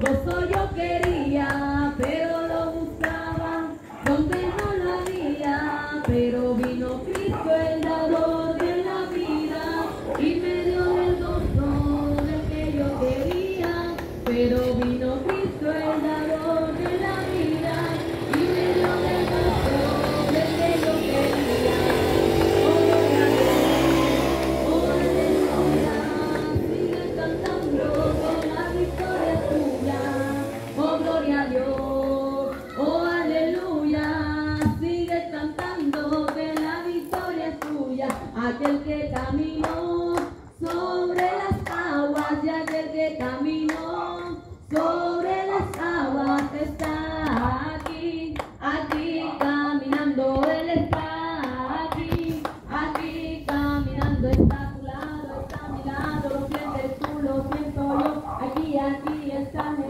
Gozo yo quería, pero lo buscaba donde no lo había. Pero vino Cristo, el dador de la vida, y me dio el gozo del que yo quería. Pero aquel que caminó sobre las aguas y aquel que caminó sobre las aguas está aquí, aquí caminando él está aquí, aquí caminando está a tu lado, está a mi lado, lo sientes tú, lo siento yo, aquí, aquí está mi